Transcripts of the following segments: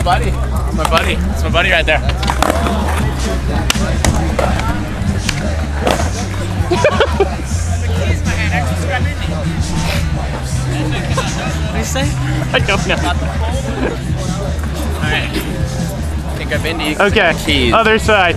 my buddy. That's my buddy. That's my buddy right there. What do you say? I don't know. Alright. I think I've been to you. Okay. Keys. Other side.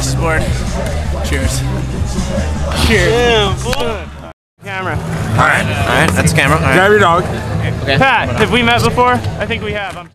Toss the board. Cheers. Cheers. Camera. Alright, alright, that's the camera. Alright. Grab your dog. Okay. Pat, have we met before? I think we have. I'm